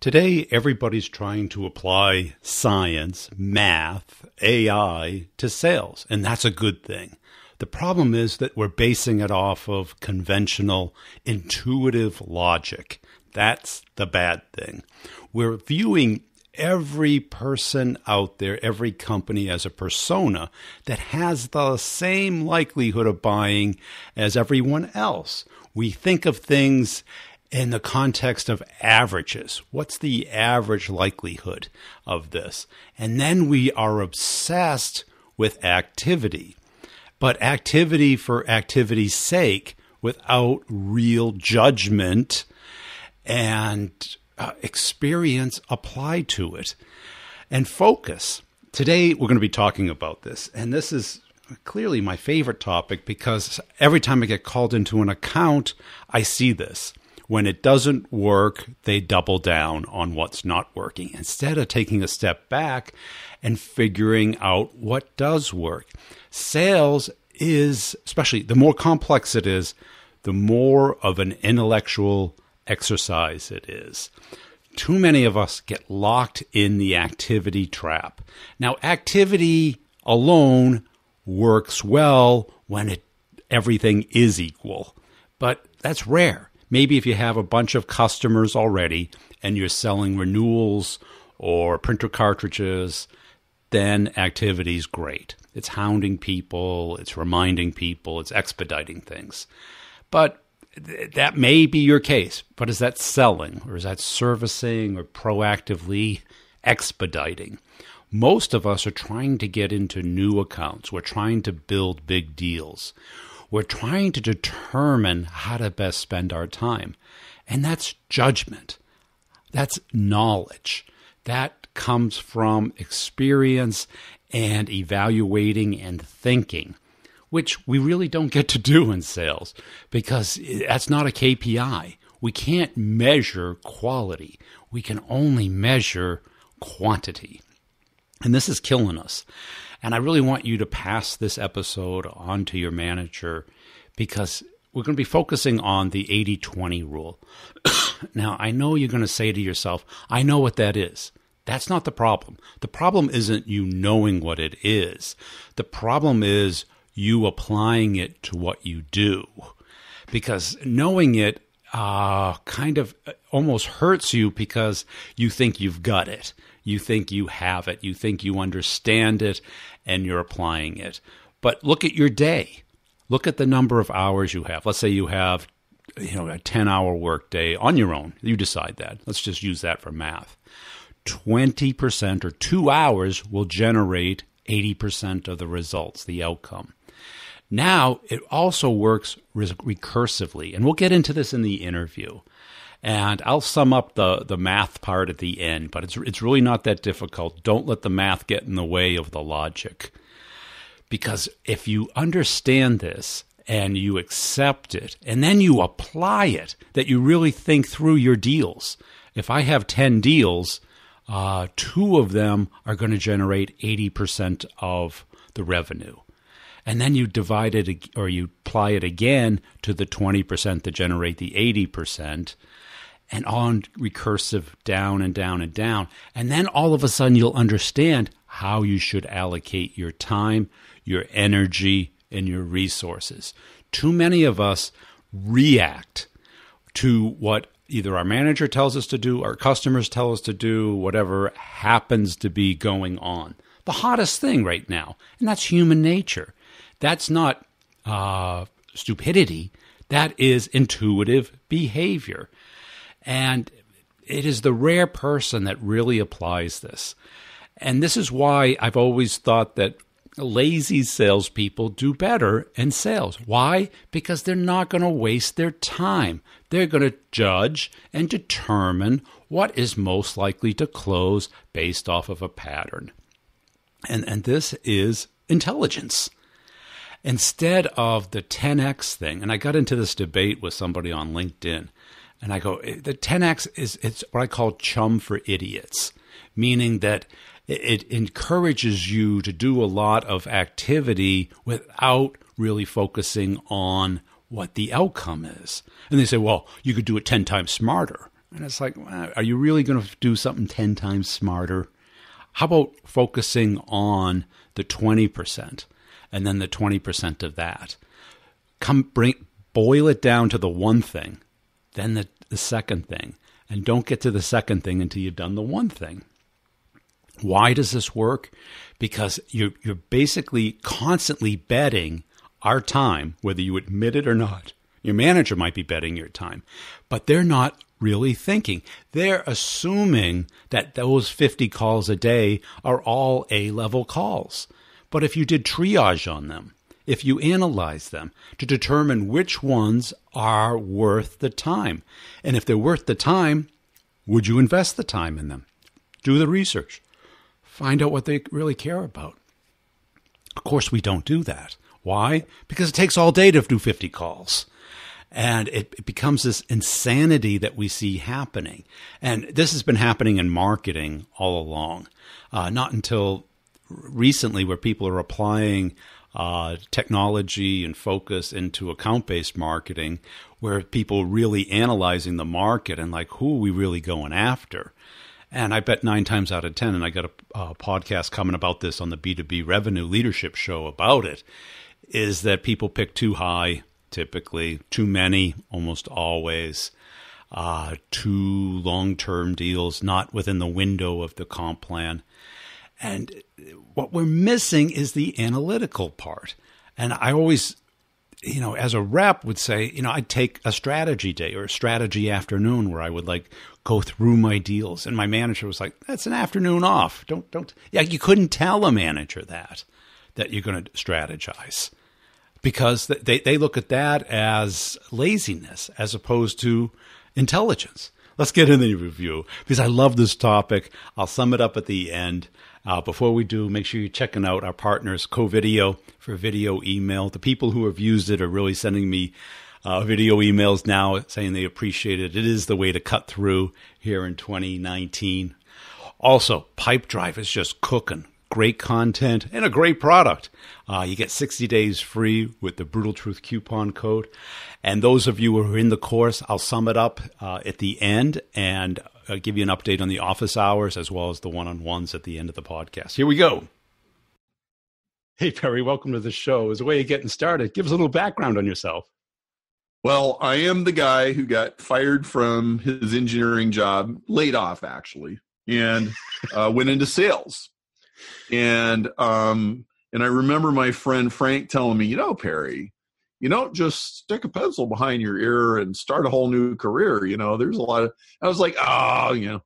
Today, everybody's trying to apply science, math, AI to sales, and that's a good thing. The problem is that we're basing it off of conventional, intuitive logic. That's the bad thing. We're viewing every person out there, every company as a persona that has the same likelihood of buying as everyone else. We think of things in the context of averages. What's the average likelihood of this? And then we are obsessed with activity, but activity for activity's sake without real judgment and uh, experience applied to it and focus. Today, we're going to be talking about this. And this is clearly my favorite topic because every time I get called into an account, I see this. When it doesn't work, they double down on what's not working instead of taking a step back and figuring out what does work. Sales is, especially the more complex it is, the more of an intellectual exercise it is. Too many of us get locked in the activity trap. Now, activity alone works well when it, everything is equal, but that's rare. Maybe if you have a bunch of customers already and you're selling renewals or printer cartridges, then activity is great. It's hounding people, it's reminding people, it's expediting things. But that may be your case, but is that selling or is that servicing or proactively expediting? Most of us are trying to get into new accounts. We're trying to build big deals. We're trying to determine how to best spend our time. And that's judgment. That's knowledge. That comes from experience and evaluating and thinking which we really don't get to do in sales because that's not a KPI. We can't measure quality, we can only measure quantity. And this is killing us. And I really want you to pass this episode on to your manager because we're going to be focusing on the 80 20 rule. now, I know you're going to say to yourself, I know what that is. That's not the problem. The problem isn't you knowing what it is. The problem is you applying it to what you do. Because knowing it uh, kind of uh, almost hurts you because you think you've got it. You think you have it. You think you understand it and you're applying it. But look at your day. Look at the number of hours you have. Let's say you have you know a 10 hour workday on your own. You decide that. Let's just use that for math. 20% or 2 hours will generate 80% of the results, the outcome. Now it also works recursively, and we'll get into this in the interview. And I'll sum up the, the math part at the end, but it's, it's really not that difficult. Don't let the math get in the way of the logic. Because if you understand this and you accept it and then you apply it, that you really think through your deals. If I have 10 deals, uh, two of them are going to generate 80% of the revenue and then you divide it or you apply it again to the 20% that generate the 80% and on recursive down and down and down and then all of a sudden you'll understand how you should allocate your time your energy and your resources too many of us react to what either our manager tells us to do our customers tell us to do whatever happens to be going on the hottest thing right now and that's human nature that's not uh, stupidity. That is intuitive behavior. And it is the rare person that really applies this. And this is why I've always thought that lazy salespeople do better in sales. Why? Because they're not going to waste their time. They're going to judge and determine what is most likely to close based off of a pattern. And, and this is intelligence instead of the 10x thing, and I got into this debate with somebody on LinkedIn, and I go, eh, the 10x is it's what I call chum for idiots, meaning that it encourages you to do a lot of activity without really focusing on what the outcome is. And they say, well, you could do it 10 times smarter. And it's like, are you really going to do something 10 times smarter? How about focusing on the 20% and then the 20% of that? Come bring boil it down to the one thing, then the, the second thing, and don't get to the second thing until you've done the one thing. Why does this work? Because you're, you're basically constantly betting our time, whether you admit it or not. Your manager might be betting your time, but they're not really thinking. They're assuming that those 50 calls a day are all A level calls. But if you did triage on them, if you analyze them to determine which ones are worth the time, and if they're worth the time, would you invest the time in them? Do the research. Find out what they really care about. Of course, we don't do that. Why? Because it takes all day to do 50 calls. And it, it, becomes this insanity that we see happening. And this has been happening in marketing all along, uh, not until recently where people are applying uh, technology and focus into account based marketing, where people really analyzing the market and like who are we really going after. And I bet nine times out of 10, and I got a, a podcast coming about this on the B2B revenue leadership show about it, is that people pick too high typically, too many, almost always, uh, too long term deals, not within the window of the comp plan. And what we're missing is the analytical part. And I always, you know, as a rep would say, you know, I'd take a strategy day or a strategy afternoon where I would like go through my deals. And my manager was like, that's an afternoon off. Don't, don't, yeah, you couldn't tell a manager that, that you're going to strategize because they, they look at that as laziness as opposed to intelligence. Let's get into the review because I love this topic. I'll sum it up at the end. Uh, before we do, make sure you're checking out our partners, Covideo, for video email. The people who have used it are really sending me uh, video emails now saying they appreciate it. It is the way to cut through here in 2019. Also, Pipedrive is just cooking great content, and a great product. Uh, you get 60 days free with the Brutal Truth coupon code. And those of you who are in the course, I'll sum it up uh, at the end and uh, give you an update on the office hours as well as the one on ones at the end of the podcast. Here we go. Hey, Perry, welcome to the show. As a way of getting started, give us a little background on yourself. Well, I am the guy who got fired from his engineering job, laid off actually, and uh, went into sales and um and I remember my friend Frank telling me, you know, Perry, you don't just stick a pencil behind your ear and start a whole new career. You know, there's a lot of. I was like, oh, you know,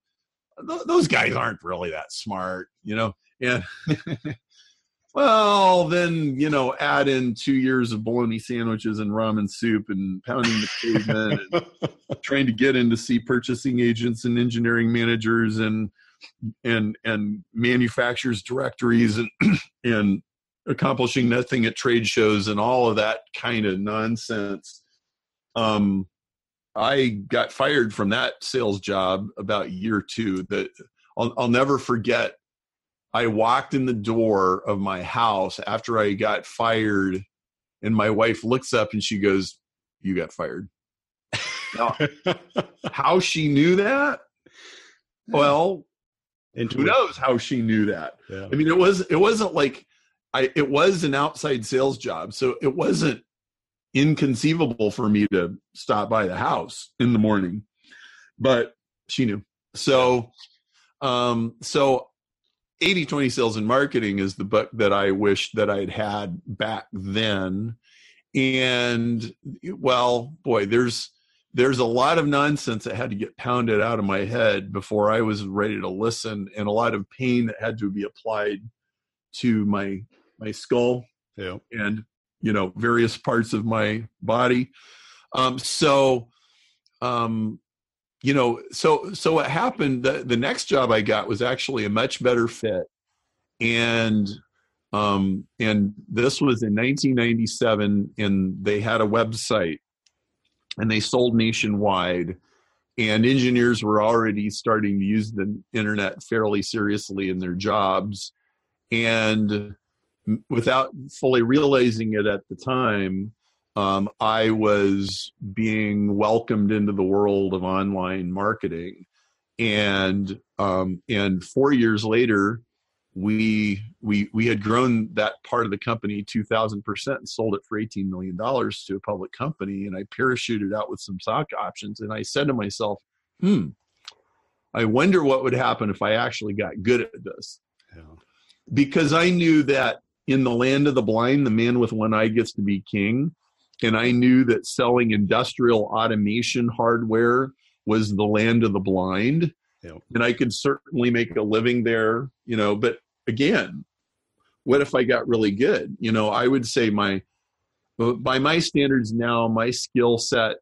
th- those guys aren't really that smart. You know, and. well, then you know, add in two years of bologna sandwiches and ramen soup and pounding the pavement, and trying to get in to see purchasing agents and engineering managers and and and manufacturers directories and and accomplishing nothing at trade shows and all of that kind of nonsense. Um i got fired from that sales job about year two that I'll, I'll never forget. I walked in the door of my house after i got fired and my wife looks up and she goes you got fired. Now, how she knew that? Well who knows how she knew that? Yeah. I mean, it was it wasn't like I it was an outside sales job, so it wasn't inconceivable for me to stop by the house in the morning, but she knew. So, um, so 80 20 sales and marketing is the book that I wish that I'd had back then. And well, boy, there's there's a lot of nonsense that had to get pounded out of my head before I was ready to listen, and a lot of pain that had to be applied to my my skull yeah. and you know various parts of my body. Um, so, um, you know, so so what happened? The the next job I got was actually a much better fit, and um, and this was in 1997, and they had a website and they sold nationwide and engineers were already starting to use the internet fairly seriously in their jobs and without fully realizing it at the time um, I was being welcomed into the world of online marketing, and um, and four years later, we we we had grown that part of the company two thousand percent and sold it for eighteen million dollars to a public company, and I parachuted out with some stock options, and I said to myself, "Hmm, I wonder what would happen if I actually got good at this," yeah. because I knew that in the land of the blind, the man with one eye gets to be king and I knew that selling industrial automation hardware was the land of the blind. Yeah. And I could certainly make a living there, you know, but again, what if I got really good? You know, I would say my by my standards now, my skill set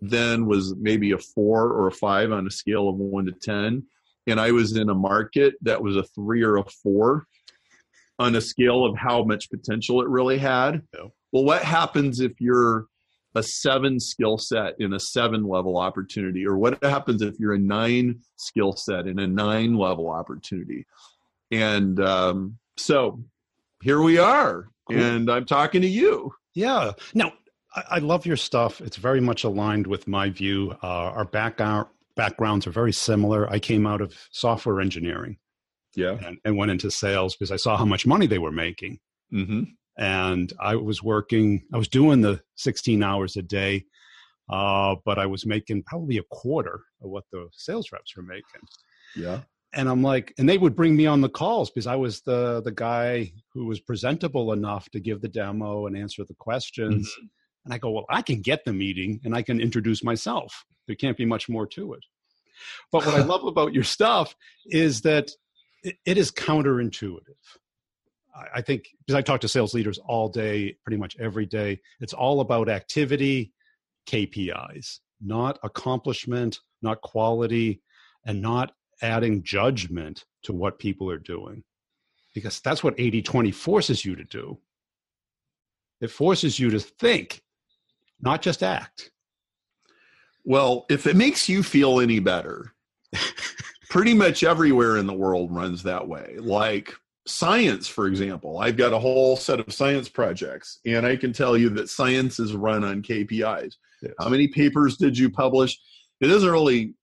then was maybe a four or a five on a scale of one to 10. And I was in a market that was a three or a four on a scale of how much potential it really had. Yeah. Well, what happens if you're a seven skill set in a seven level opportunity? Or what happens if you're a nine skill set in a nine level opportunity? And um, so here we are. Cool. And I'm talking to you. Yeah. Now, I, I, love your stuff. It's very much aligned with my view. Uh, our background, backgrounds are very similar. I came out of software engineering. Yeah. And, and went into sales because I saw how much money they were making. Mm-hmm and I was working. I was doing the 16 hours a day, uh, but I was making probably a quarter of what the sales reps were making. Yeah. And I'm like, and they would bring me on the calls because I was the the guy who was presentable enough to give the demo and answer the questions. Mm-hmm. And I go, well, I can get the meeting and I can introduce myself. There can't be much more to it. But what I love about your stuff is that it, it is counterintuitive. I think because I talk to sales leaders all day, pretty much every day, it's all about activity, KPIs, not accomplishment, not quality, and not adding judgment to what people are doing. Because that's what 80 20 forces you to do. It forces you to think, not just act. Well, if it makes you feel any better, pretty much everywhere in the world runs that way. Like science, for example, I've got a whole set of science projects, and I can tell you that science is run on KPIs. Yes. How many papers did you publish? It doesn't really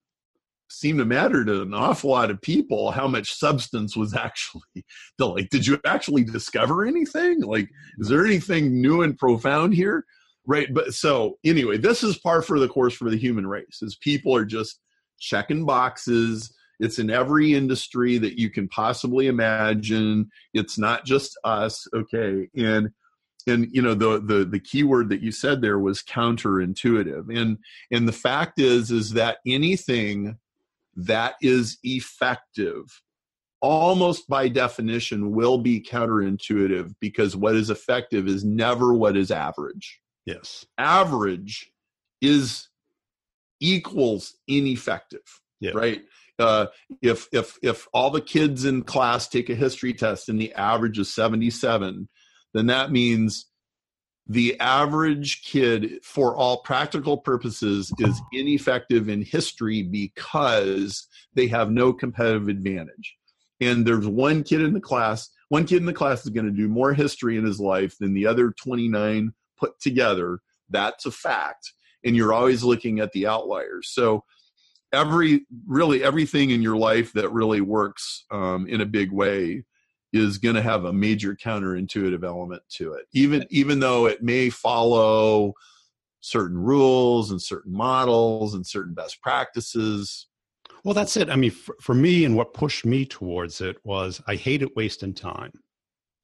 seem to matter to an awful lot of people how much substance was actually like did you actually discover anything like is there anything new and profound here right but so anyway this is par for the course for the human race is people are just checking boxes it's in every industry that you can possibly imagine. It's not just us, okay? And and you know the the the key word that you said there was counterintuitive. And and the fact is is that anything that is effective almost by definition will be counterintuitive because what is effective is never what is average. Yes. Average is equals ineffective. Yes. Right uh, if if if all the kids in class take a history test and the average is 77 then that means the average kid for all practical purposes is ineffective in history because they have no competitive advantage. And there's one kid in the class one kid in the class is going to do more history in his life than the other 29 put together. That's a fact. And you're always looking at the outliers. So every really everything in your life that really works um, in a big way is going to have a major counterintuitive element to it. Even even though it may follow certain rules and certain models and certain best practices. Well that's it. I mean for, for me and what pushed me towards it was i hated wasting time.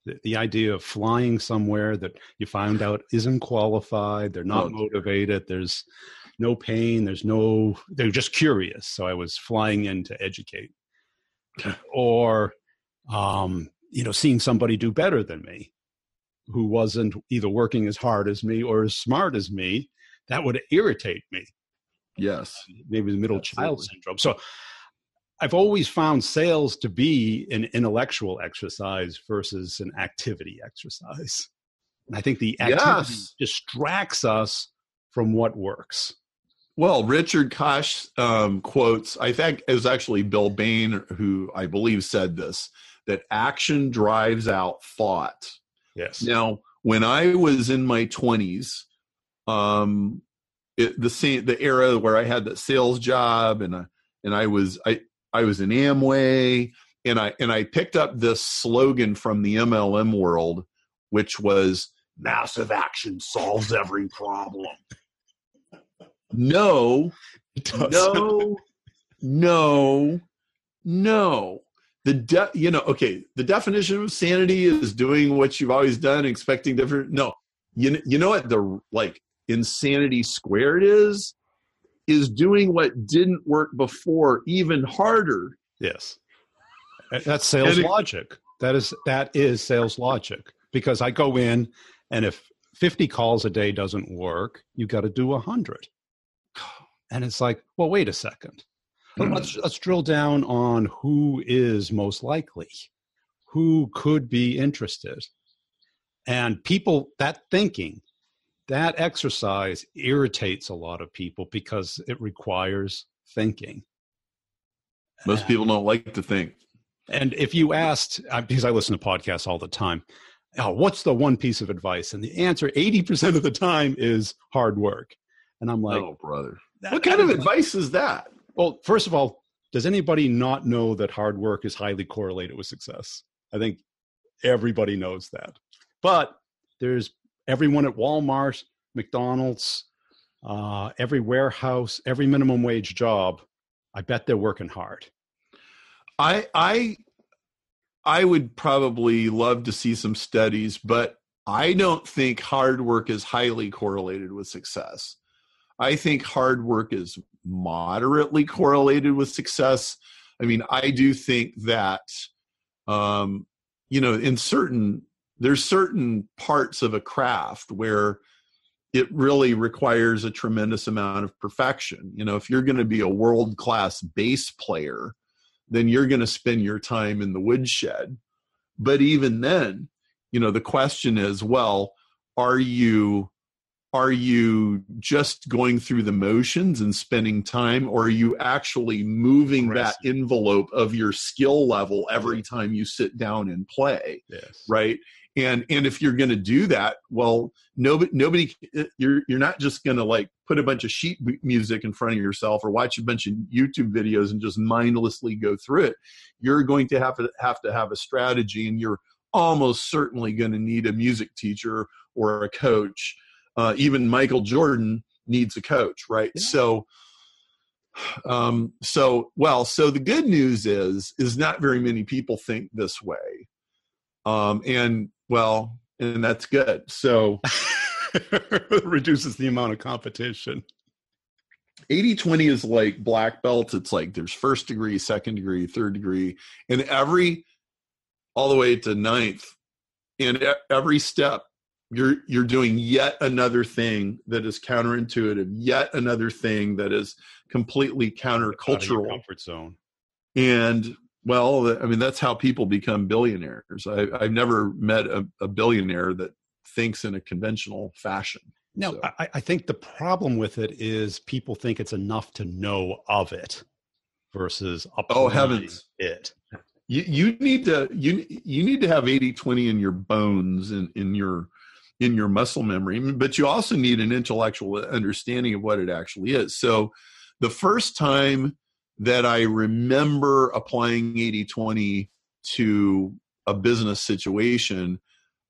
The, the idea of flying somewhere that you find out isn't qualified they're not motivated there's no pain there's no they're just curious so i was flying in to educate. Or um, you know seeing somebody do better than me who wasn't either working as hard as me or as smart as me that would irritate me. Yes. Maybe the middle Absolutely. child syndrome. So i've always found sales to be an intellectual exercise versus an activity exercise. And i think the activity yes. distracts us from what works well, Richard Koch um, quotes, I think it was actually Bill Bain who I believe said this, that action drives out thought. Yes. Now, when I was in my 20s, um, it, the same the era where I had that sales job and I, and I was I I was in Amway and I and I picked up this slogan from the MLM world, which was massive action solves every problem. No, no, no, no. The de- you know, okay, the definition of sanity is doing what you've always done, expecting different. No, you you know what the like insanity squared is is doing what didn't work before even harder. Yes. That's sales it, logic. That is that is sales logic because I go in and if 50 calls a day doesn't work, you got to do 100. And it's like, well, wait a second. Hmm. Let's let's drill down on who is most likely. Who could be interested? And people that thinking that exercise irritates a lot of people because it requires thinking. Most people don't like to think. And if you asked, because I listen to podcasts all the time, oh, what's the one piece of advice? And the answer 80% of the time is hard work. And I'm like, oh, brother. What kind of advice is that? Well, first of all, does anybody not know that hard work is highly correlated with success? I think everybody knows that. But there's everyone at Walmart, McDonald's, uh, every warehouse, every minimum wage job, I bet they're working hard. I I I would probably love to see some studies, but I don't think hard work is highly correlated with success. I think hard work is moderately correlated with success. I mean, I do think that um, you know, in certain there's certain parts of a craft where it really requires a tremendous amount of perfection. You know, if you're going to be a world class bass player, then you're going to spend your time in the woodshed. But even then, you know, the question is, well, are you are you just going through the motions and spending time or are you actually moving that envelope of your skill level every time you sit down and play yes. right? And and if you're going to do that well nobody nobody eh, you're you're not just going to like put a bunch of sheet music in front of yourself or watch a bunch of youtube videos and just mindlessly go through it. You're going to have to have to have a strategy and you're almost certainly going to need a music teacher or a coach uh, even michael jordan needs a coach right yeah. so um so well so the good news is is not very many people think this way um and well, and that's good. So reduces the amount of competition. 80 20 is like black belts. It's like there's first degree, second degree, third degree, and every all the way to ninth. And every step you're you're doing yet another thing that is counterintuitive, yet another thing that is completely countercultural. comfort zone. And well, I mean, that's how people become billionaires. I, have never met a, a, billionaire that thinks in a conventional fashion. No, so. I, I, think the problem with it is people think it's enough to know of it versus oh heavens it. You, you need to you you need to have 80 20 in your bones and in, in your in your muscle memory but you also need an intellectual understanding of what it actually is so the first time that I remember applying 80 20 to a business situation.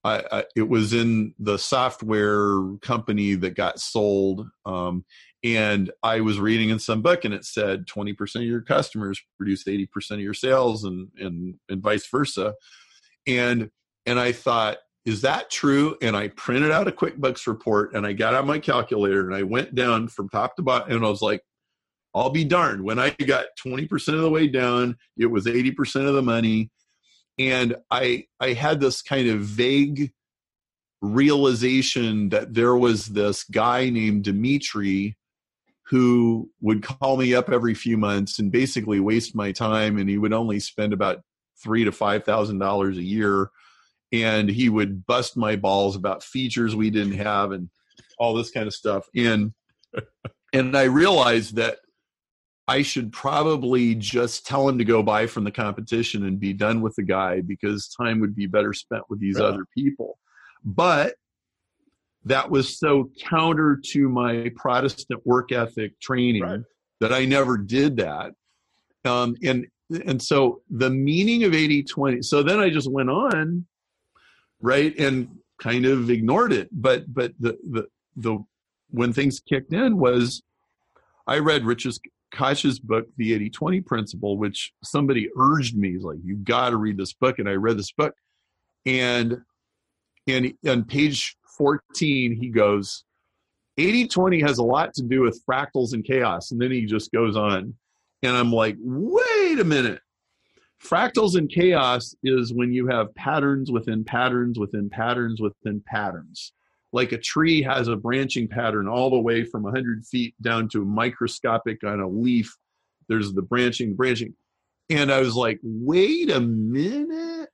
I, I, it was in the software company that got sold. Um, and I was reading in some book and it said 20% of your customers produce 80% of your sales and, and, and vice versa. And, and I thought, is that true? And I printed out a QuickBooks report and I got out my calculator and I went down from top to bottom and I was like, I'll be darned. When I got 20% of the way down, it was 80% of the money. And I I had this kind of vague realization that there was this guy named Dimitri who would call me up every few months and basically waste my time and he would only spend about three to five thousand dollars a year and he would bust my balls about features we didn't have and all this kind of stuff and and i realized that I should probably just tell him to go buy from the competition and be done with the guy because time would be better spent with these other people. But that was so counter to my Protestant work ethic training Right. that I never did that. Um, and and so the meaning of 80 20 so then i just went on right? And kind of ignored it. But but the the the when things kicked in was i read richard koch's book the 80 20 principle which somebody urged me like you've got to read this book. And i read this book. And and on page 14 he goes 80 20 has a lot to do with fractals and chaos. And then he just goes on. And I'm like, wait a minute. Fractals and chaos is when you have patterns within patterns within patterns within patterns. Like a tree has a branching pattern all the way from 100 feet down to microscopic on a leaf. There's the branching, branching. And I was like, wait a minute.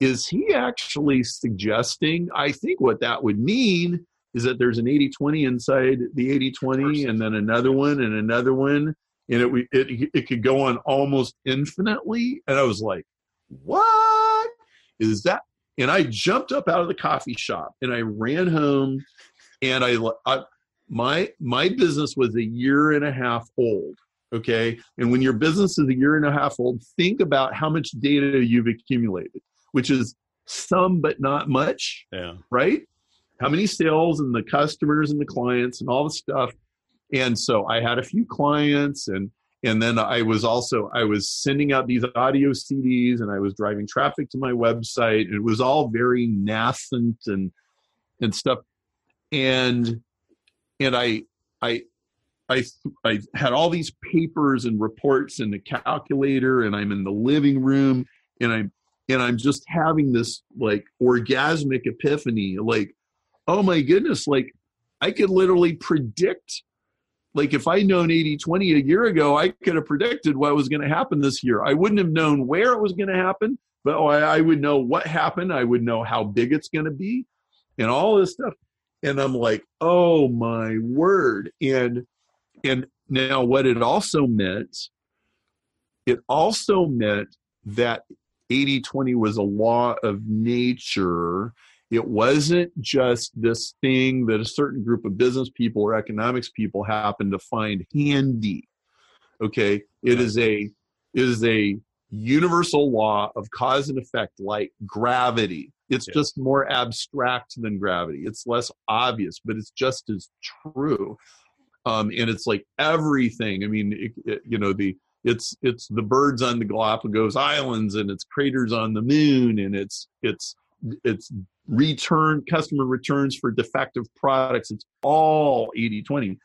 Is he actually suggesting? I think what that would mean is that there's an 80 20 inside the 80 20 and then another one and another one and it, it it could go on almost infinitely and i was like what is that? And i jumped up out of the coffee shop and i ran home and i, I my my business was a year and a half old okay? And when your business is a year and a half old think about how much data you've accumulated which is some but not much Yeah. right? How many sales and the customers and the clients and all the stuff and so i had a few clients and and then i was also i was sending out these audio cds and i was driving traffic to my website it was all very nascent and and stuff. And and i i I, I had all these papers and reports and a calculator and I'm in the living room and I'm and I'm just having this like orgasmic epiphany like oh my goodness like I could literally predict like if I'd known 80 20 a year ago, I could have predicted what was going to happen this year. I wouldn't have known where it was going to happen, but oh, I, I would know what happened. I would know how big it's going to be and all this stuff. And I'm like, oh my word. And and now what it also meant, it also meant that 80 20 was a law of nature it wasn't just this thing that a certain group of business people or economics people happen to find handy okay? It is a it is a universal law of cause and effect like gravity. It's Yeah. just more abstract than gravity. It's less obvious but it's just as true. Um, and it's like everything. I mean it, it, you know the it's it's the birds on the galapagos islands and it's craters on the moon and it's it's it's return customer returns for defective products. It's all 80 20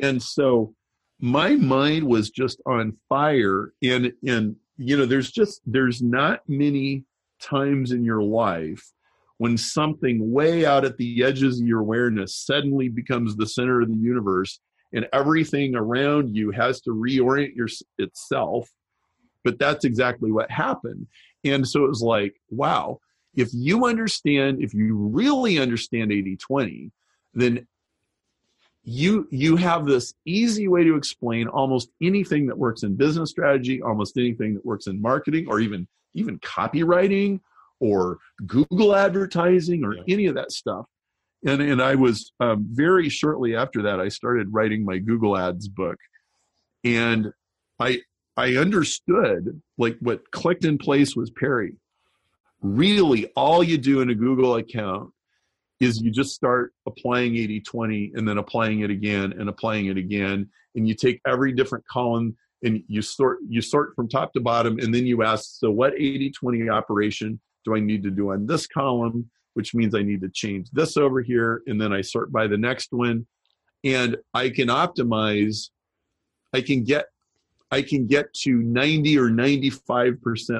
and so my mind was just on fire and and you know there's just there's not many times in your life when something way out at the edges of your awareness suddenly becomes the center of the universe and everything around you has to reorient your, itself. But that's exactly what happened. And so it was like wow if you understand if you really understand 80-20 then you you have this easy way to explain almost anything that works in business strategy almost anything that works in marketing or even even copywriting or google advertising or Yeah. any of that stuff. And and i was um, very shortly after that i started writing my google ads book. And i i understood like what clicked in place was perry really all you do in a google account is you just start applying 80 20 and then applying it again and applying it again. And you take every different column and you sort you sort from top to bottom. And then you ask so what 80 20 operation do i need to do on this column which means i need to change this over here. And then i sort by the next one. And i can optimize i can get i can get to 90 or 95%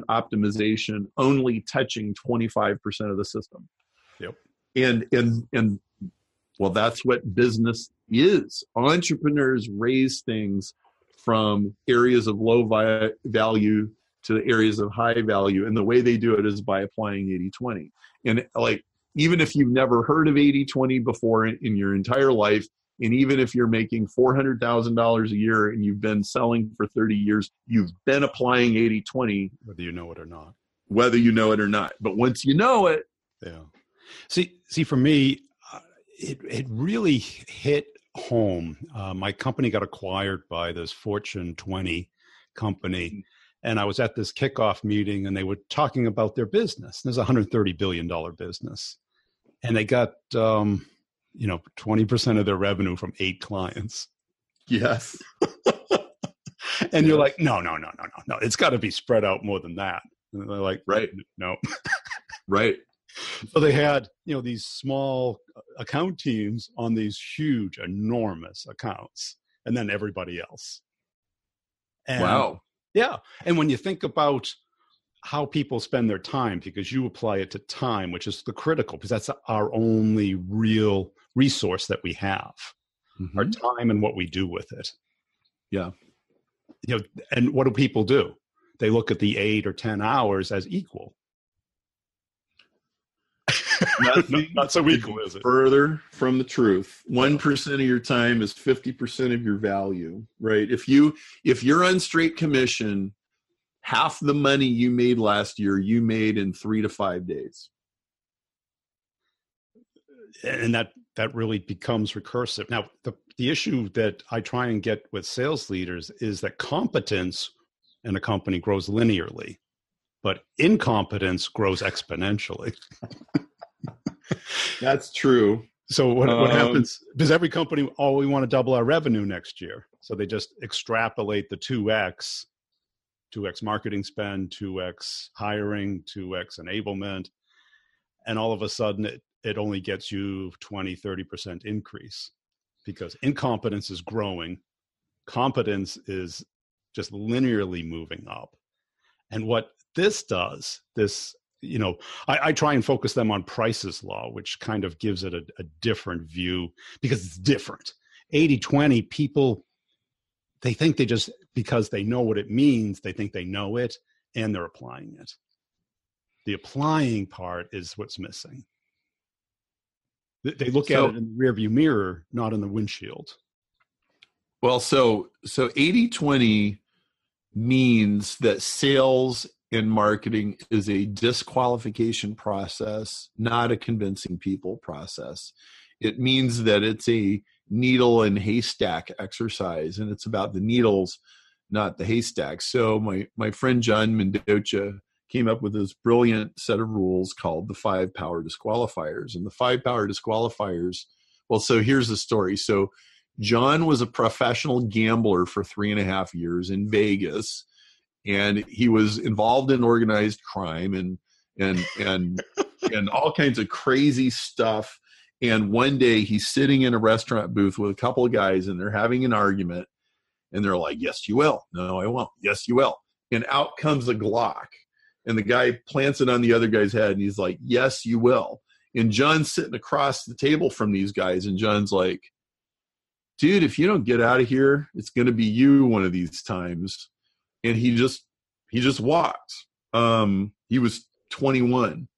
optimization only touching 25% of the system. Yep. and and and well that's what business is. Entrepreneurs raise things from areas of low vi- value to the areas of high value. And the way they do it is by applying 80-20 and like even if you've never heard of 80-20 before in, in your entire life and even if you're making $400000 a year and you've been selling for 30 years you've been applying 80-20 Whether you know it or not. whether you know it or not but once you know it Yeah. See, see, for me, uh, it it really hit home. Uh, my company got acquired by this Fortune 20 company. Mm-hmm. And I was at this kickoff meeting and they were talking about their business. There's a $130 billion business. And they got, um, you know, 20% of their revenue from eight clients. Yes. and you're like, no, no, no, no, no, no. It's got to be spread out more than that. And they're like, right. No. right. So they had, you know, these small uh, account teams on these huge, enormous accounts, and then everybody else. And, wow. Yeah. And when you think about how people spend their time, because you apply it to time, which is the critical, because that's our only real resource that we have mm-hmm. our time and what we do with it. Yeah. You know, and what do people do? They look at the eight or 10 hours as equal. not, not so equal, is it? Further from the truth. One percent of your time is fifty percent of your value, right? If you if you're on straight commission, half the money you made last year you made in three to five days. And that that really becomes recursive. Now, the the issue that I try and get with sales leaders is that competence in a company grows linearly, but incompetence grows exponentially. That's true. So what, what um, happens? Does every company, oh, we want to double our revenue next year. So they just extrapolate the 2x, 2x marketing spend, 2x hiring, 2x enablement. And all of a sudden it, it only gets you 20, 30% increase because incompetence is growing. Competence is just linearly moving up. And what this does, this you know I, I, try and focus them on Price's law which kind of gives it a, a different view because it's different 80 20 people they think they just because they know what it means they think they know it and they're applying it. The applying part is what's missing. They look so, at it in the rearview mirror not in the windshield. Well so so 80 20 means that sales and marketing is a disqualification process, not a convincing people process. It means that it's a needle and haystack exercise, and it's about the needles, not the haystacks. So my my friend John Mendocha came up with this brilliant set of rules called the five power disqualifiers. And the five power disqualifiers, well, so here's the story. So John was a professional gambler for three and a half years in Vegas and he was involved in organized crime and and and and all kinds of crazy stuff and one day he's sitting in a restaurant booth with a couple of guys and they're having an argument and they're like yes you will. No i won't. Yes you will. And out comes a glock and the guy plants it on the other guy's head and he's like yes you will. And john's sitting across the table from these guys and john's like dude if you don't get out of here it's going to be you one of these times. And he just he just walked. Um, he was 21,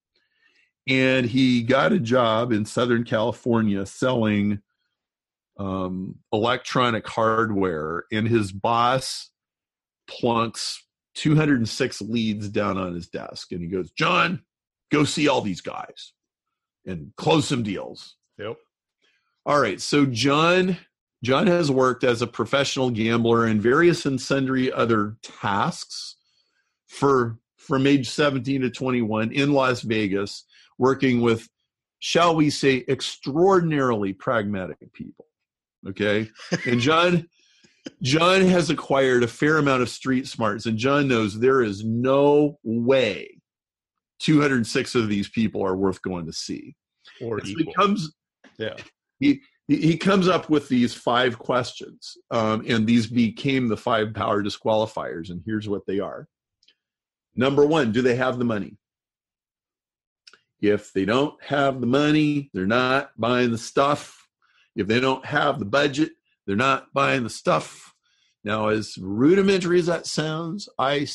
and he got a job in Southern California selling um, electronic hardware. And his boss plunks 206 leads down on his desk, and he goes, "John, go see all these guys and close some deals." Yep. All right, so John John has worked as a professional gambler in various and sundry other tasks for from age 17 to 21 in Las Vegas, working with, shall we say, extraordinarily pragmatic people. Okay. And John, John has acquired a fair amount of street smarts, and John knows there is no way 206 of these people are worth going to see. Or so he comes, yeah. He he comes up with these five questions, um, and these became the five power disqualifiers. And here's what they are Number one, do they have the money? If they don't have the money, they're not buying the stuff. If they don't have the budget, they're not buying the stuff. Now, as rudimentary as that sounds, I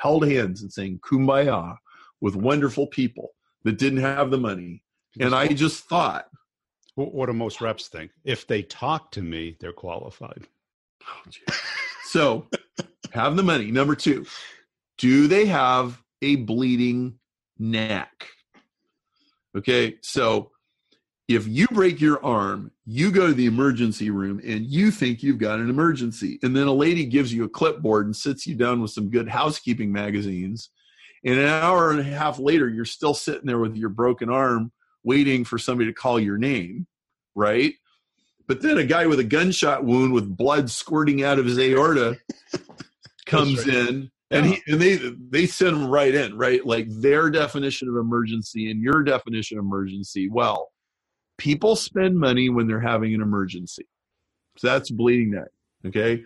held hands and sang kumbaya with wonderful people that didn't have the money. And I just thought, what do most reps think? If they talk to me, they're qualified. Oh, so have the money. Number two, do they have a bleeding neck? Okay, so if you break your arm, you go to the emergency room and you think you've got an emergency. And then a lady gives you a clipboard and sits you down with some good housekeeping magazines. And an hour and a half later, you're still sitting there with your broken arm waiting for somebody to call your name, right? But then a guy with a gunshot wound with blood squirting out of his aorta comes right. in and he and they they send them right in, right? Like their definition of emergency and your definition of emergency. Well, people spend money when they're having an emergency. So that's bleeding neck. Okay.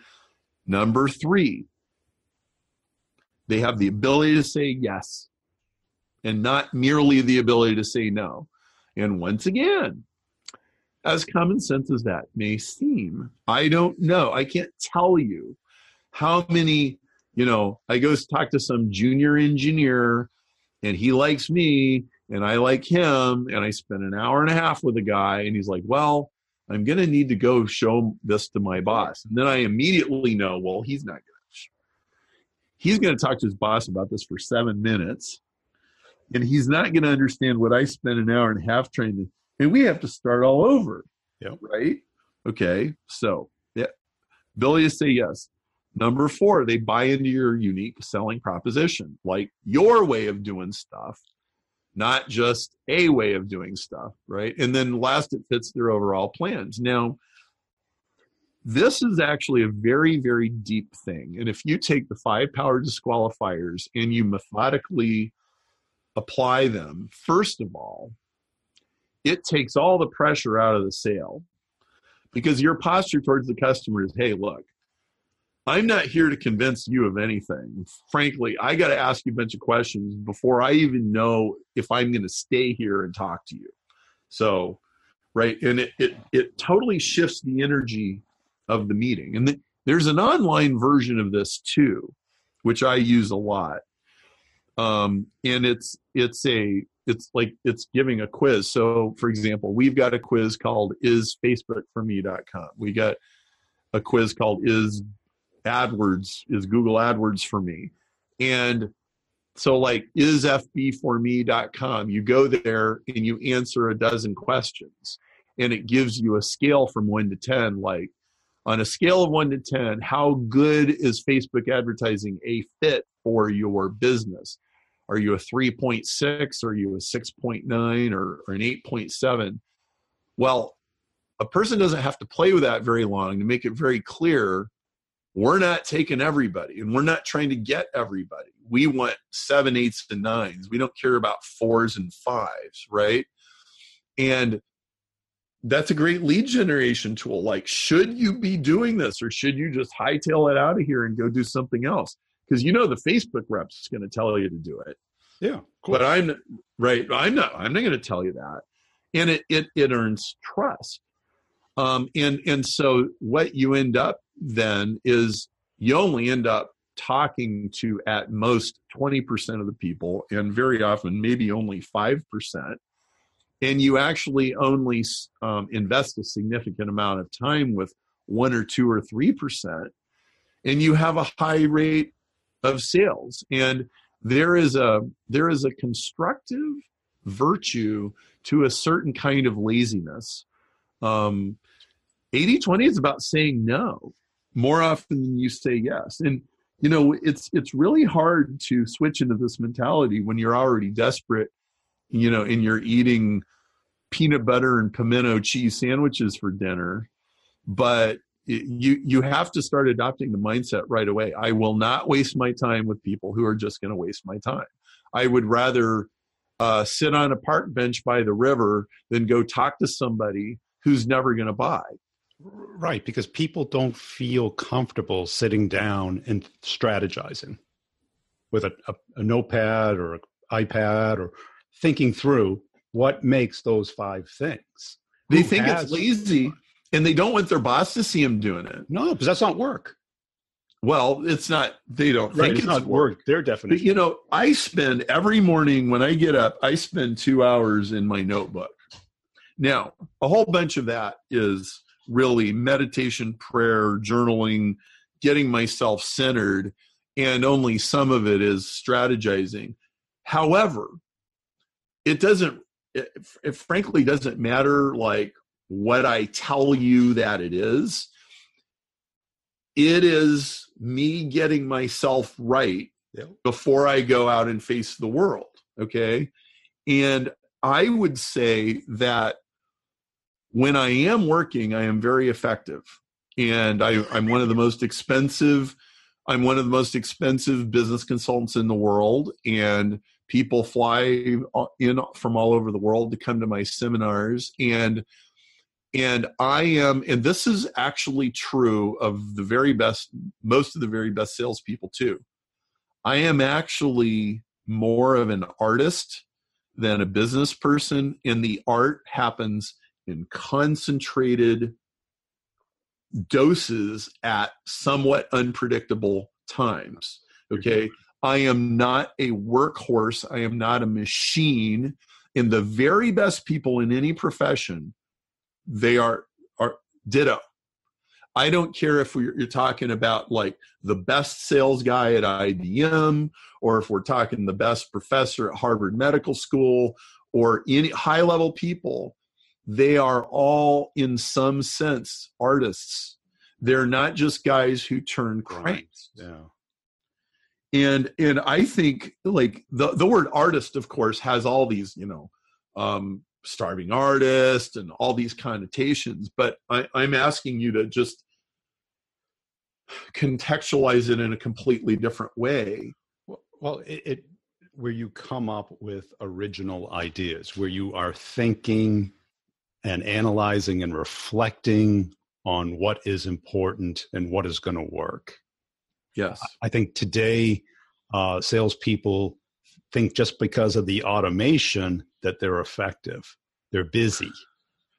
Number three, they have the ability to say yes and not merely the ability to say no. And once again, as common sense as that may seem, I don't know. I can't tell you how many, you know, I go talk to some junior engineer and he likes me and I like him, and I spent an hour and a half with a guy, and he's like, Well, I'm going to need to go show this to my boss. And then I immediately know, well, he's not going to. He's going to talk to his boss about this for seven minutes, and he's not going to understand what I spent an hour and a half trying to. And we have to start all over. Yeah. Right. Okay. So, yeah, ability to say yes. Number four, they buy into your unique selling proposition, like your way of doing stuff not just a way of doing stuff, right? And then last, it fits their overall plans. Now, this is actually a very, very deep thing. And if you take the five power disqualifiers and you methodically apply them, first of all, it takes all the pressure out of the sale because your posture towards the customer is hey, look, I'm not here to convince you of anything. Frankly, I got to ask you a bunch of questions before I even know if I'm going to stay here and talk to you. So, right, and it it it totally shifts the energy of the meeting. And there's an online version of this too, which I use a lot. Um, and it's it's a it's like it's giving a quiz. So, for example, we've got a quiz called isfacebookforme.com. We got a quiz called is AdWords is Google AdWords for me. And so like is fbforme.com, you go there and you answer a dozen questions and it gives you a scale from 1 to 10 like on a scale of 1 to 10, how good is Facebook advertising a fit for your business? Are you a 3.6? Are you a 6.9 or, or an 8.7? Well, a person doesn't have to play with that very long to make it very clear we're not taking everybody and we're not trying to get everybody. We want seven, eights, and nines. We don't care about fours and fives, right? And that's a great lead generation tool. Like, should you be doing this or should you just hightail it out of here and go do something else? Because you know the Facebook reps is going to tell you to do it. Yeah. But I'm right. I'm not, I'm not going to tell you that. And it, it, it earns trust. Um, and, and so what you end up then is you only end up talking to at most 20% of the people and very often maybe only 5% and you actually only um, invest a significant amount of time with one or two or three percent. And you have a high rate of sales. And there is a there is a constructive virtue to a certain kind of laziness. Um 80 20 is about saying no more often than you say yes. And you know it's it's really hard to switch into this mentality when you're already desperate you know and you're eating peanut butter and pimento cheese sandwiches for dinner. But you you have to start adopting the mindset right away. I will not waste my time with people who are just going to waste my time. I would rather uh, sit on a park bench by the river than go talk to somebody who's never going to buy Right, because people don't feel comfortable sitting down and strategizing with a, a, a notepad or an iPad or thinking through what makes those five things. They Who think it's lazy and they don't want their boss to see them doing it. No, because that's not work. Well, it's not. They don't right, think it's, not work. work. Their definition. But, you know, I spend every morning when I get up. I spend two hours in my notebook. Now, a whole bunch of that is really meditation, prayer, journaling, getting myself centered, and only some of it is strategizing. However, it doesn't it, it frankly doesn't matter like what I tell you that it is. It is me getting myself right before I go out and face the world. Okay. And I would say that when I am working, I am very effective. And I, I'm one of the most expensive, I'm one of the most expensive business consultants in the world. And people fly uh, in from all over the world to come to my seminars. And and I am, and this is actually true of the very best, most of the very best salespeople too. I am actually more of an artist than a business person, and the art happens in concentrated doses at somewhat unpredictable times. Okay. Mm-hmm. I am not a workhorse. I am not a machine. And the very best people in any profession, they are are ditto. I don't care if you're talking about like the best sales guy at IBM, or if we're talking the best professor at Harvard Medical School, or any high level people. They are all, in some sense, artists. They're not just guys who turn cranks. Yeah. And and I think like the the word artist, of course, has all these you know um, starving artist and all these connotations. But I, I'm asking you to just contextualize it in a completely different way. Well, well it, it where you come up with original ideas, where you are thinking and analyzing and reflecting on what is important and what is going to work. Yes, I think today uh, salespeople think just because of the automation that they're effective. They're busy.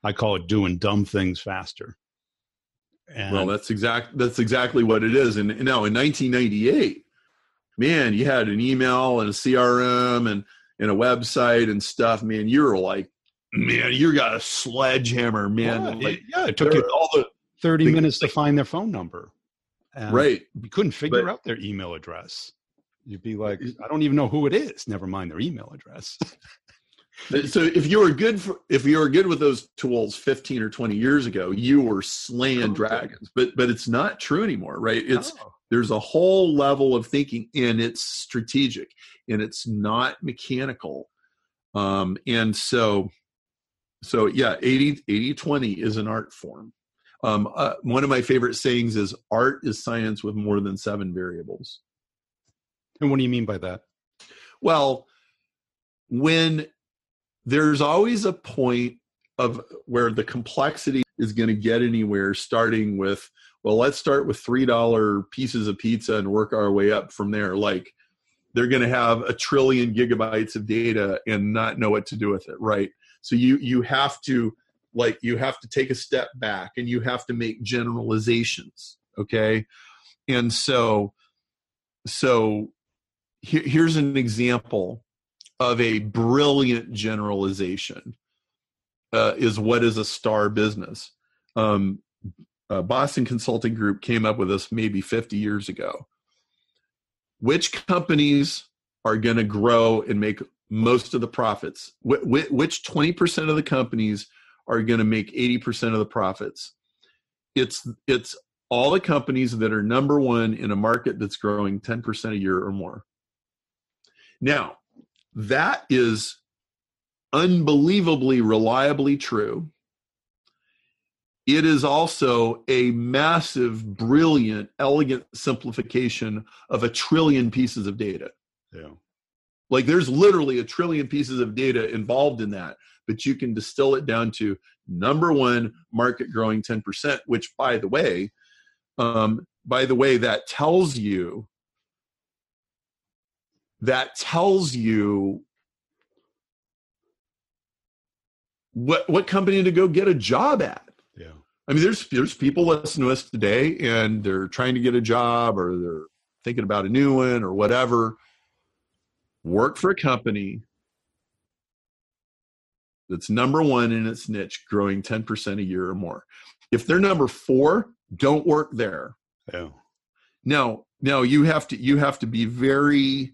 I call it doing dumb things faster. And well, that's exact. That's exactly what it is. And now in 1998, man, you had an email and a CRM and and a website and stuff. Man, you were like, man, you got a sledgehammer, man. Yeah, like, it, yeah, it took you all the 30 minutes to find their phone number. And right. You couldn't figure but, out their email address. You'd be like, I don't even know who it is. Never mind their email address. so if you were good for, if you were good with those tools 15 or 20 years ago, you were slaying dragons. But but it's not true anymore, right? It's oh. there's a whole level of thinking and it's strategic and it's not mechanical. Um, and so so yeah 80 80 20 is an art form. Um, uh, one of my favorite sayings is art is science with more than seven variables. And what do you mean by that? Well when there's always a point of where the complexity is going to get anywhere starting with well let's start with three dollar pieces of pizza and work our way up from there. Like they're going to have a trillion gigabytes of data and not know what to do with it right so you you have to like you have to take a step back and you have to make generalizations okay? And so so here, here's an example of a brilliant generalization uh, is what is a star business. Um, boston consulting group came up with this maybe 50 years ago. Which companies are going to grow and make most of the profits. Wh- which 20% of the companies are going to make 80% of the profits? It's it's all the companies that are number one in a market that's growing 10% a year or more. Now, that is unbelievably reliably true. It is also a massive, brilliant, elegant simplification of a trillion pieces of data. Yeah. Like there's literally a trillion pieces of data involved in that, but you can distill it down to number one, market growing 10%, which by the way, um, by the way, that tells you that tells you what what company to go get a job at. Yeah. I mean, there's there's people listening to us today and they're trying to get a job or they're thinking about a new one or whatever work for a company that's number one in its niche, growing 10% a year or more. If they're number four, don't work there. Yeah. Now, now you have to you have to be very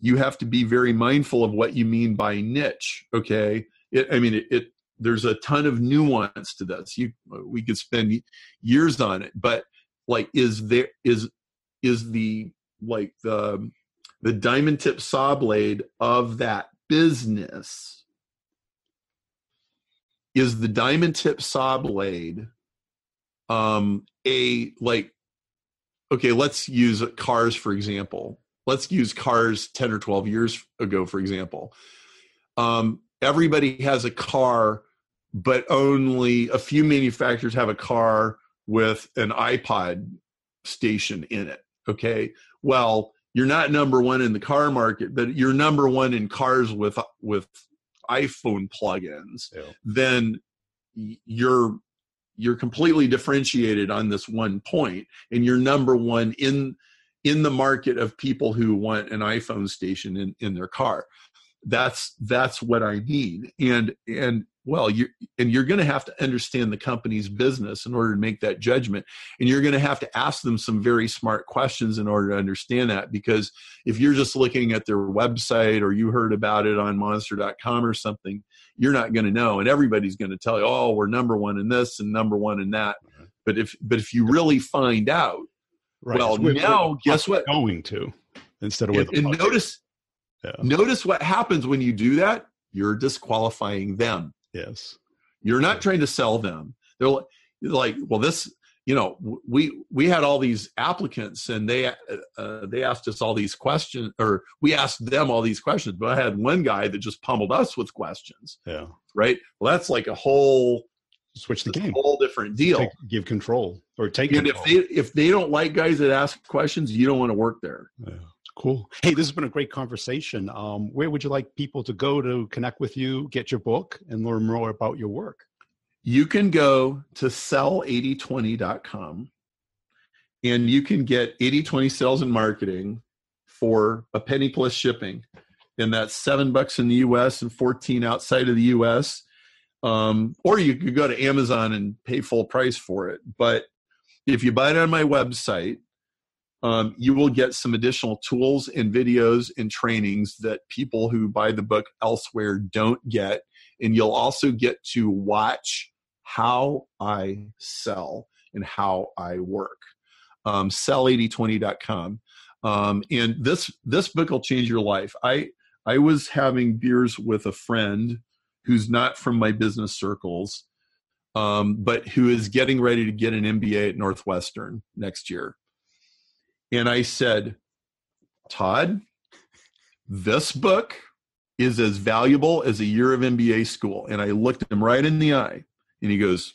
you have to be very mindful of what you mean by niche. Okay. it, I mean, it, it there's a ton of nuance to this. You we could spend years on it, but like, is there is is the like the the diamond tip saw blade of that business is the diamond tip saw blade um a like okay let's use cars for example let's use cars 10 or 12 years ago for example um everybody has a car but only a few manufacturers have a car with an iPod station in it. Okay. Well, you're not number one in the car market, but you're number one in cars with with iPhone plugins. Yeah. Then you're you're completely differentiated on this one point, and you're number one in in the market of people who want an iPhone station in in their car. That's that's what I need, and and well you and you're going to have to understand the company's business in order to make that judgment and you're going to have to ask them some very smart questions in order to understand that because if you're just looking at their website or you heard about it on monster.com or something you're not going to know and everybody's going to tell you oh we're number one in this and number one in that but if but if you really find out right. well now guess what going to instead of and, and notice yeah. notice what happens when you do that you're disqualifying them Yes. You're not trying to sell them. They're like, like, well, this, you know, we we had all these applicants, and they uh, uh, they asked us all these questions, or we asked them all these questions. But I had one guy that just pummeled us with questions. Yeah. Right. Well, that's like a whole switch the game, whole different deal. Take, give control or take. And control. if they if they don't like guys that ask questions, you don't want to work there. Yeah. Cool. Hey, this has been a great conversation. Um, where would you like people to go to connect with you, get your book, and learn more about your work? You can go to sell8020.com and you can get 8020 sales and marketing for a penny plus shipping. And that's seven bucks in the US and 14 outside of the US. Um, or you could go to Amazon and pay full price for it. But if you buy it on my website, um, you will get some additional tools and videos and trainings that people who buy the book elsewhere don't get. And you'll also get to watch how I sell and how I work. Um, sell8020.com. Um, and this this book will change your life. I I was having beers with a friend who's not from my business circles, um, but who is getting ready to get an MBA at Northwestern next year and I said, Todd, this book is as valuable as a year of MBA school. And I looked him right in the eye and he goes,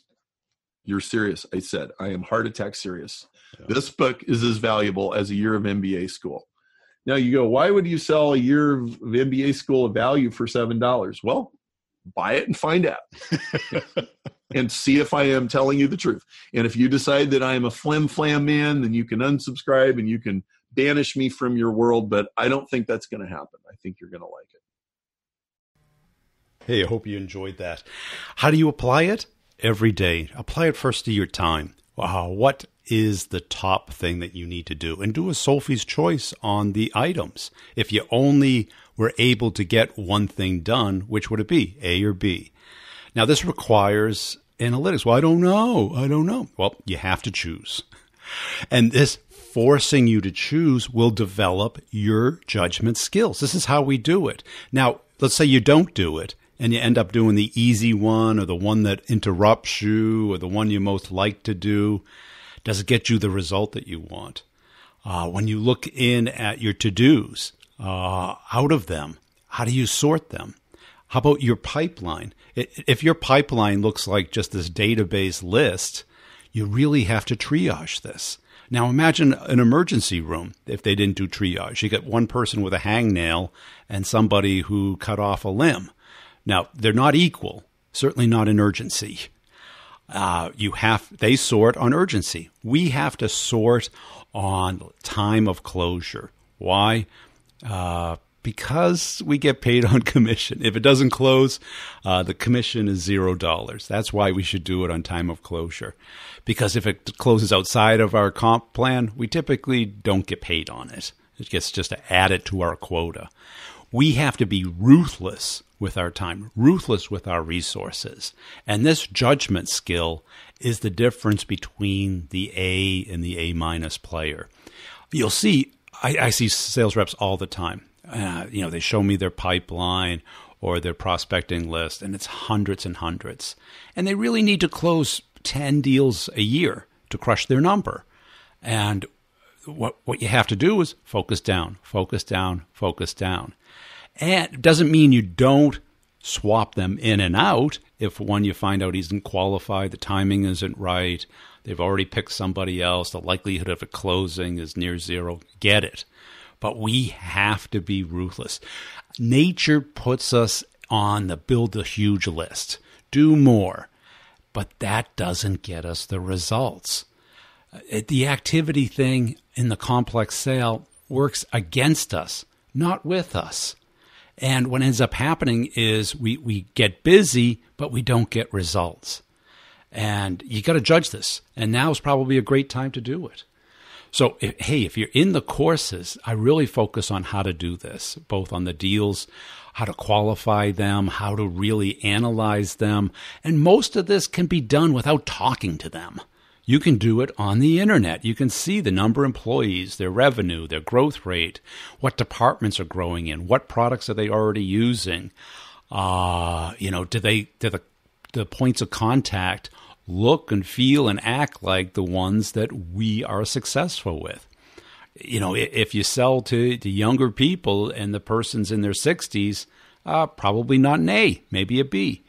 You're serious? I said, I am heart attack serious. Yeah. This book is as valuable as a year of MBA school. Now you go, why would you sell a year of MBA school of value for $7? Well, buy it and find out. and see if I am telling you the truth. And if you decide that I am a flim flam man, then you can unsubscribe and you can banish me from your world. But I don't think that's going to happen. I think you're going to like it. Hey, I hope you enjoyed that. How do you apply it? Every day. Apply it first to your time. Wow, what is the top thing that you need to do? And do a Sophie's choice on the items. If you only were able to get one thing done, which would it be? A or B? Now, this requires analytics. Well, I don't know. I don't know. Well, you have to choose. And this forcing you to choose will develop your judgment skills. This is how we do it. Now, let's say you don't do it and you end up doing the easy one or the one that interrupts you or the one you most like to do. Does it get you the result that you want? Uh, when you look in at your to dos, uh, out of them, how do you sort them? How about your pipeline? If your pipeline looks like just this database list, you really have to triage this. Now imagine an emergency room if they didn't do triage. You get one person with a hangnail and somebody who cut off a limb. Now they're not equal, certainly not in urgency. Uh, you have they sort on urgency. We have to sort on time of closure. Why? Uh, because we get paid on commission. If it doesn't close, uh, the commission is zero dollars. That's why we should do it on time of closure. Because if it closes outside of our comp plan, we typically don't get paid on it. It gets just to add it to our quota. We have to be ruthless with our time, ruthless with our resources. And this judgment skill is the difference between the A and the A minus player. You'll see, I, I, see sales reps all the time. Uh, you know, they show me their pipeline or their prospecting list, and it's hundreds and hundreds. And they really need to close 10 deals a year to crush their number. And what, what you have to do is focus down, focus down, focus down. And it doesn't mean you don't swap them in and out if one you find out isn't qualified, the timing isn't right, they've already picked somebody else, the likelihood of it closing is near zero. Get it. But we have to be ruthless. Nature puts us on the build a huge list, do more, but that doesn't get us the results. Uh, the activity thing in the complex sale works against us, not with us. And what ends up happening is we, we get busy, but we don't get results. And you got to judge this. And now is probably a great time to do it. So, if, hey, if you're in the courses, I really focus on how to do this, both on the deals, how to qualify them, how to really analyze them. And most of this can be done without talking to them. You can do it on the internet. You can see the number of employees, their revenue, their growth rate, what departments are growing in, what products are they already using. Uh, you know, do they do the the points of contact look and feel and act like the ones that we are successful with? You know, if you sell to, to younger people and the person's in their 60s, uh, probably not an A, maybe a B.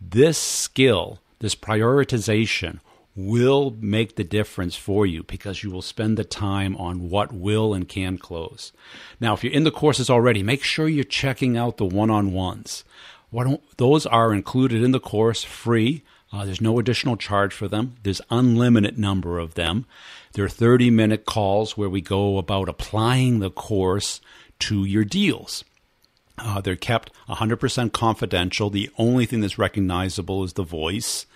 This skill, this prioritization, will make the difference for you because you will spend the time on what will and can close. Now, if you're in the courses already, make sure you're checking out the one on ones. Those are included in the course free. Uh, there's no additional charge for them. There's unlimited number of them. They're 30 minute calls where we go about applying the course to your deals. Uh, they're kept 100% confidential. The only thing that's recognizable is the voice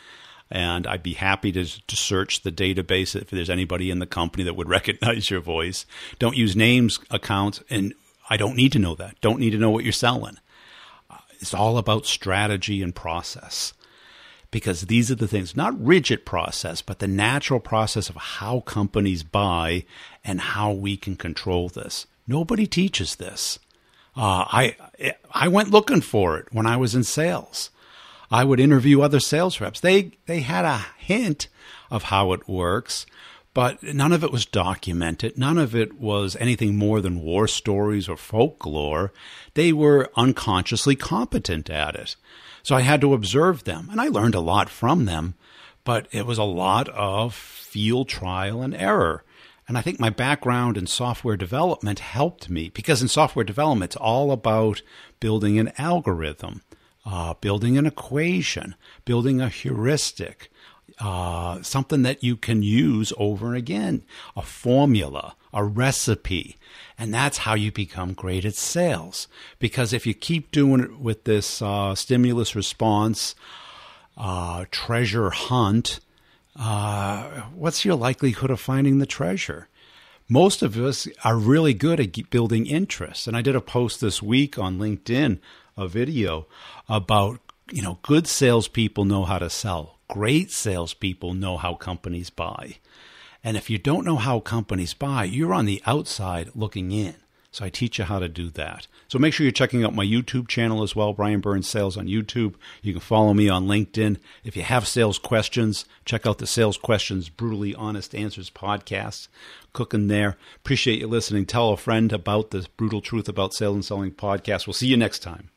and I'd be happy to, to search the database if there's anybody in the company that would recognize your voice. Don't use names, accounts, and I don't need to know that. Don't need to know what you're selling. Uh, it's all about strategy and process because these are the things, not rigid process, but the natural process of how companies buy and how we can control this. Nobody teaches this. Uh, I I went looking for it when I was in sales. I would interview other sales reps. They they had a hint of how it works, but none of it was documented. None of it was anything more than war stories or folklore. They were unconsciously competent at it. So I had to observe them, and I learned a lot from them, but it was a lot of field trial and error. And I think my background in software development helped me because in software development, it's all about building an algorithm uh, building an equation, building a heuristic, uh, something that you can use over and again, a formula, a recipe. And that's how you become great at sales. Because if you keep doing it with this uh, stimulus response, uh, treasure hunt, uh, what's your likelihood of finding the treasure? Most of us are really good at building interest. And I did a post this week on LinkedIn a video about you know good salespeople know how to sell. Great salespeople know how companies buy. And if you don't know how companies buy, you're on the outside looking in. So I teach you how to do that. So make sure you're checking out my YouTube channel as well, Brian Burns Sales on YouTube. You can follow me on LinkedIn. If you have sales questions, check out the Sales Questions Brutally Honest Answers podcast. Cooking there. Appreciate you listening. Tell a friend about the Brutal Truth About Sales and Selling podcast. We'll see you next time.